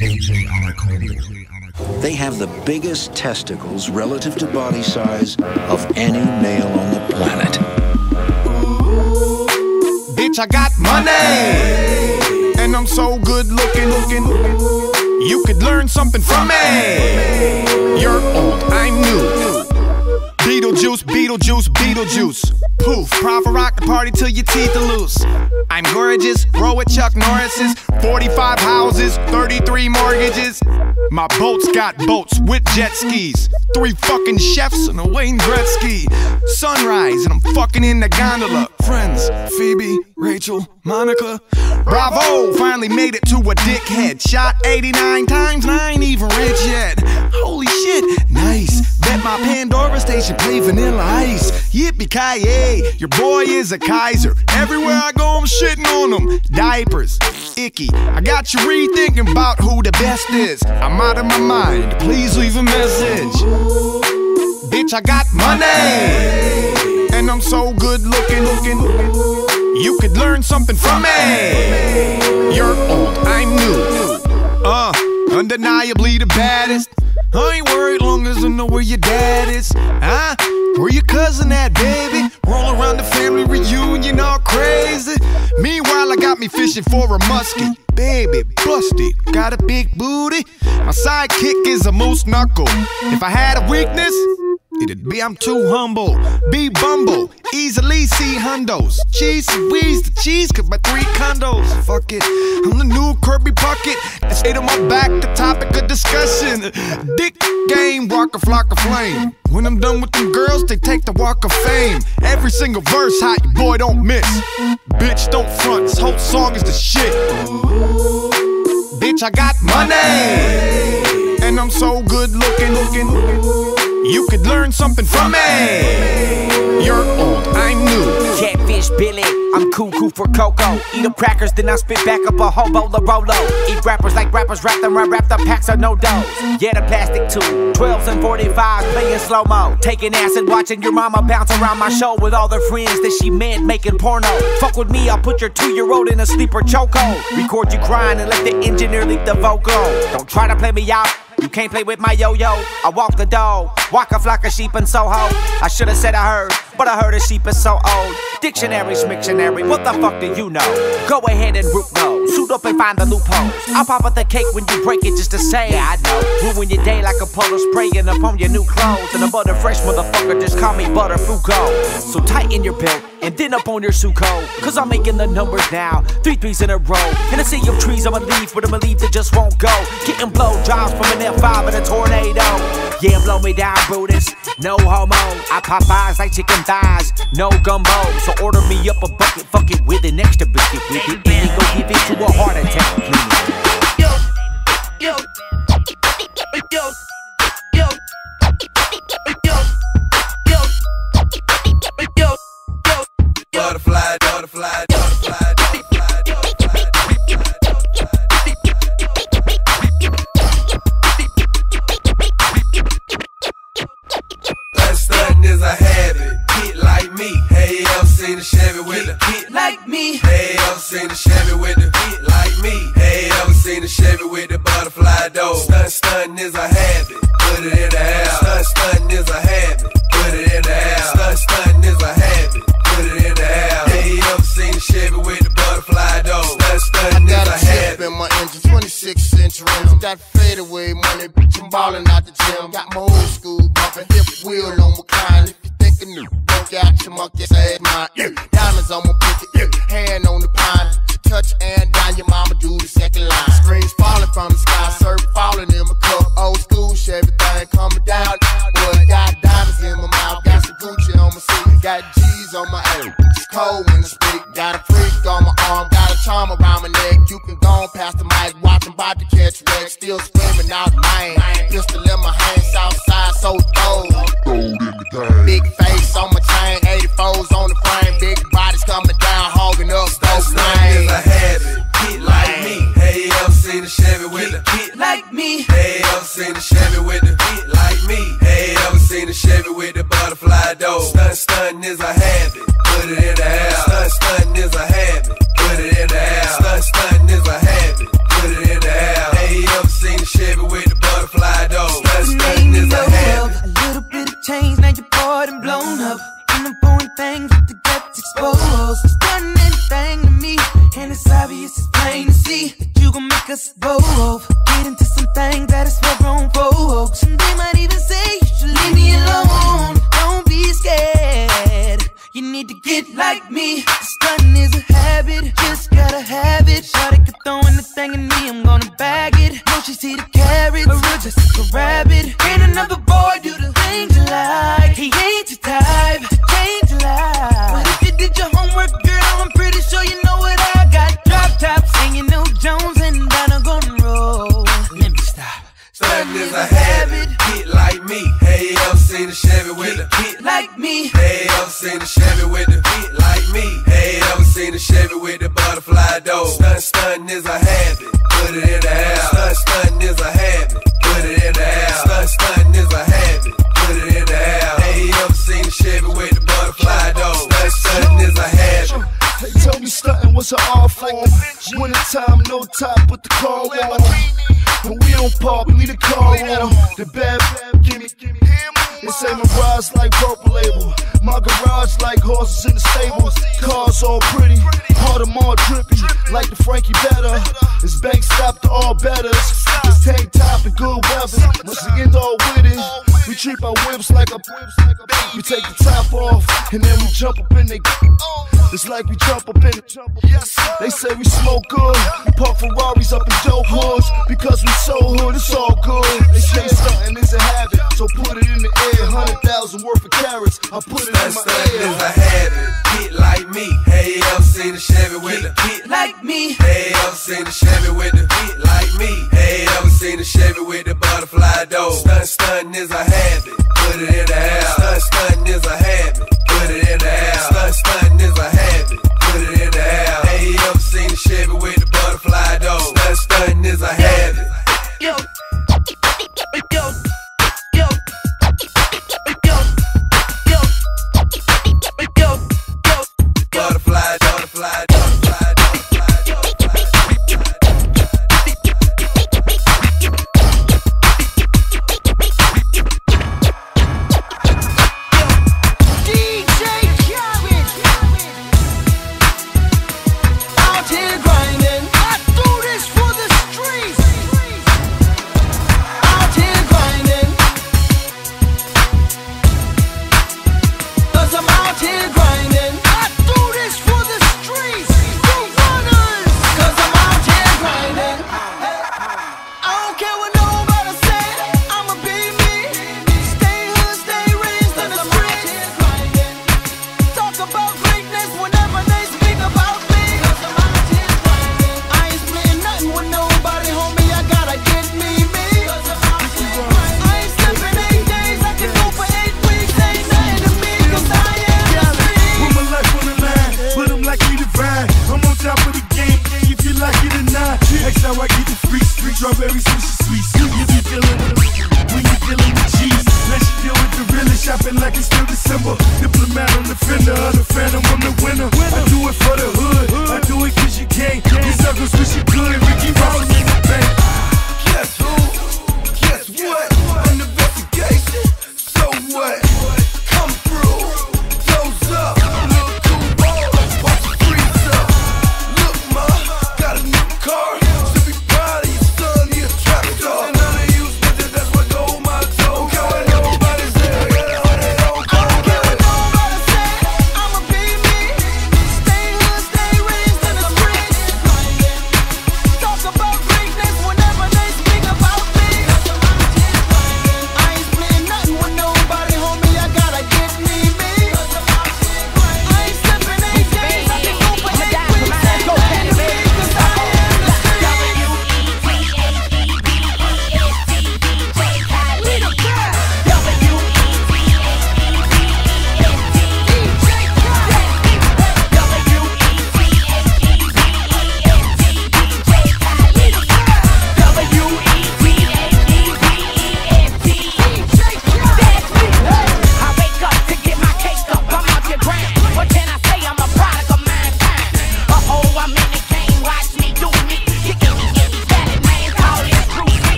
DJ Anaconda. They have the biggest testicles relative to body size of any male on the planet. Bitch, I got money, and I'm so good looking. looking. You could learn something from me. You're old, I'm new. Beetlejuice, Beetlejuice, Beetlejuice. Poof, profit rock the party till your teeth are loose. I'm gorgeous, roll with Chuck Norris's. 45 houses, 33 mortgages. My boat's got boats with jet skis. Three fucking chefs and a Wayne Gretzky. Sunrise, and I'm fucking in the gondola. Friends, Phoebe, Rachel, Monica. Bravo, finally made it to a dickhead. Shot 89 times, and I ain't even rich yet. Holy shit, Bet my Pandora station play vanilla ice. Yippee-ki-yay, your boy is a Kaiser. Everywhere I go, I'm shitting on them. Diapers, icky. I got you rethinking about who the best is. I'm out of my mind. Please leave a message. Bitch, I got money, and I'm so good looking. looking. You could learn something from me. You're old, I'm new. Uh, undeniably the baddest. I ain't worried long as I know where your dad is. Huh? Where your cousin at, baby? Roll around the family reunion all crazy. Meanwhile, I got me fishing for a muskie. Baby, busted, got a big booty. My sidekick is a moose knuckle. If I had a weakness, It'd be I'm too humble, be bumble, easily see hundos. Cheese, squeeze the cheese, cause my three condos. Fuck it, I'm the new Kirby Puckett. The state on my back, the topic of discussion. Dick game, walk a flock of flame. When I'm done with them girls, they take the walk of fame. Every single verse hot, your boy don't miss. Bitch, don't front, this whole song is the shit. Bitch, I got money, and I'm so good looking. looking. You could learn something from me. You're old, I'm new. Catfish Billy, I'm cuckoo for cocoa. Eat up crackers, then I spit back up a hobo la rolo. Eat rappers like rappers, wrap them wrap the packs of no doughs. Yeah, the plastic too. 12s and 45s, playing slow mo. Taking acid, watching your mama bounce around my show with all their friends that she met making porno. Fuck with me, I'll put your two year old in a sleeper choco. Record you crying and let the engineer leak the vocal. Don't try to play me out. You can't play with my yo-yo. I walk the dog, walk a flock of sheep in Soho. I should've said I heard, but I heard a sheep is so old. Dictionary, schmictionary, what the fuck do you know? Go ahead and root no. Suit up and find the loopholes. I'll pop up the cake when you break it just to say I know. Ruin your day like a polar spraying upon your new clothes. And a butter fresh motherfucker, just call me Butter. So tighten your belt and then up on your suit coat. Cause I'm making the numbers now. Three threes in a row. In a sea of trees, I'ma leave with a leave that just won't go. Getting blow jobs from an F5 and a tornado. Yeah, blow me down, Brutus. No homo. I pop eyes like chicken thighs. No gumbo. So order me up a bucket, fuck it with an extra biscuit with it. And go give it to a heart attack. Yo, yo, yo, yo, yo, yo, yo, yo. Butterfly, butterfly, me. Hey, ever seen a Chevy with the Get like me. Hey, ever seen a Chevy with the butterfly door? Stunt, stunting is a like me. top with the car on. And we don't park, we need a car on. The bad, gimme, gimme. This ain't mirage like purple label. My garage like horses in the stables. Cars all pretty, part of more drippy. Like the Frankie Better. This bank stop all betters. This tank top and good weather. Once again, all whip our whips like a baby. We take the top off and then we jump up in they. It's like we jump up in it. They say we smoke good. We park Ferraris up in dope hoods because we so hood. It's all good. They say something hundred thousand worth of carats. I put it First in my step is a habit. Get like me. Hey, ever seen a Chevy with the get like me? Hey, ever seen a Chevy with the get like me? Hey, ever seen a Chevy with the butterfly door? Stunt, stunt is a habit. Put it in the air. Stunt, stunt is a habit. Put it in the air. Stunt, stunt is a habit. Put it in the air. Hey, ever seen a Chevy with the butterfly door? Stunt, stunt is a habit. Yo.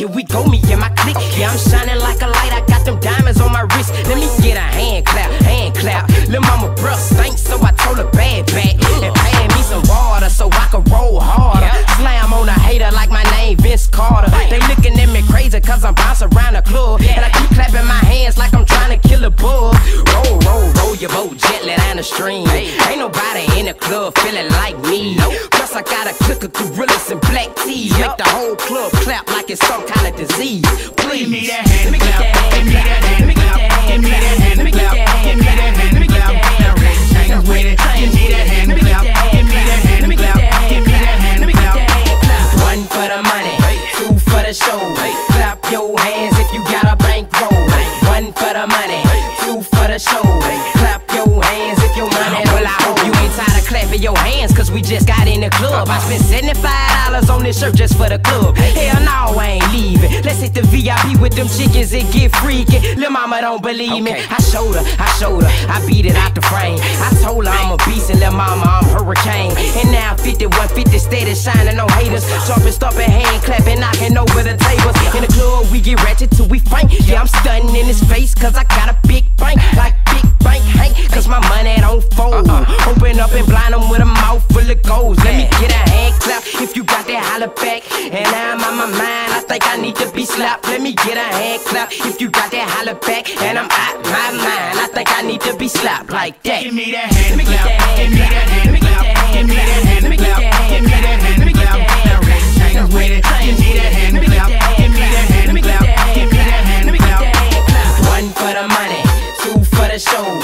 Here we go, me and my clique. Yeah, I'm shining like a light. I got them diamonds on my wrist. Let me get a hand clap, hand clap. Lil' mama breath stink, so I told her bad back. And pay me some water so I can roll harder. Slam on a hater like my name Vince Carter. They looking at me crazy cause I'm bouncing around the club. And I keep clapping my hands like I'm trying to kill a bug. Roll, roll, roll your boat gently down the stream. Ain't nobody in the club feeling like me. Plus I got a click of gorillas and black tees. Make the whole club clap like it's some kind of disease. Please. Give me that hand Let me get that hand clap. Let me that hand clap. Let me that hand clap. Let me that hand clap. with it. Give me that hand clap. Give me that hand clap. Give me that hand clap. One for the money, two for the show. This shirt just for the club. Hell no, I ain't leaving. Let's hit the VIP with them chickens and get freaky. Lil' mama don't believe me. I showed her, I showed her, I beat it out the frame. I told her I'm a beast and lil' mama I'm hurricane. And now 5150 steady shining no haters. Jumping, stomping, hand clapping, knocking over the tables. In the club, we get ratchet till we faint. Yeah, I'm stunning in his face, cause I got a big bank. Like big bank, cause my money don't fold. Uh-uh. Open up and blind them with a mouth full of goals. Let me get a hand clap if you got that holler back. And I'm on my mind, I think I need to be slapped. Let me get a hand clap if you got that holler back. And I'm out my mind, I think I need to be slapped like that. Give me that hand clap, give me that hand show.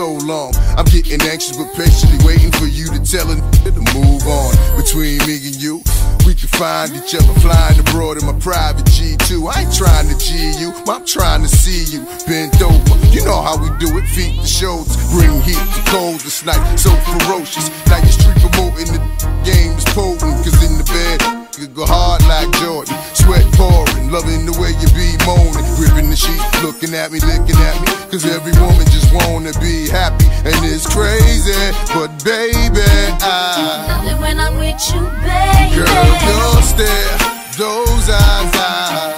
so long. I'm getting anxious, but patiently waiting for you to tell it to move on. Between me and you, we can find each other flying abroad in my private G2. I ain't trying to G you, I'm trying to see you bent over. You know how we do it, feet to shoulders, bring heat to cold this night. So ferocious, now your street promoting the game is potent, cause in the bed could go hard like Jordan. Sweat pouring, loving the way you be moaning. Gripping the sheet, looking at me, looking at me. Cause every woman just wanna be happy. And it's crazy, but baby, I. Love it when I'm with you, baby. Girl, don't stare, those eyes, eyes.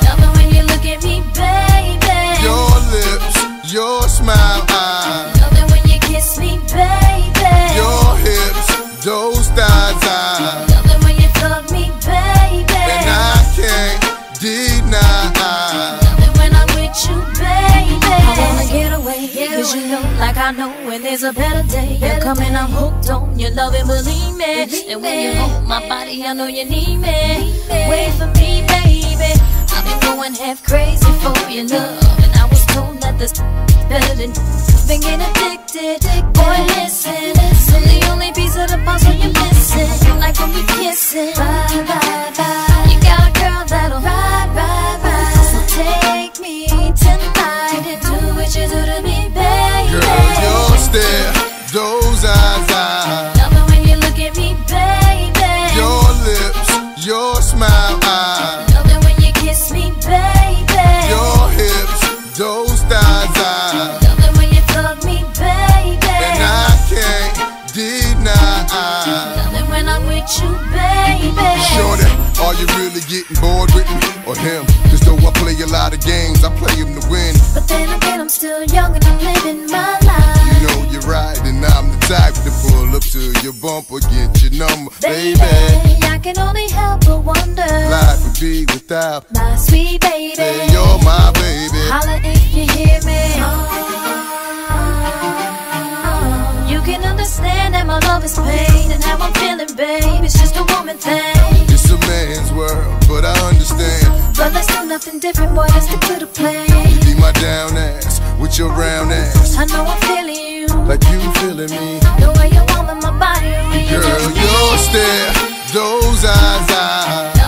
There's a better day. You're coming, I'm hooked on your love and believe me. And when you hold my body, I know you need me. Wait for me, baby. I've been going half crazy for your love. And I was told that this better than been getting addicted. Boy, listen, I'm the only piece of the puzzle you're missing. Like when we kissing. Bye, bye, bye. Your bumper, get your number, Baby, baby. I can only help but wonder. Life would be without. My sweet baby. You're my baby. Holla if you hear me. You can understand that my love is pain and how I'm feeling, babe. It's just a woman thing. It's a man's world, but I understand. But let's do nothing different, boy. Let's stick to the plan. You be my down ass with your round ass, I know I'm feeling you. like you feeling me. The way you warm in my body, way you Girl, your stare, those eyes, I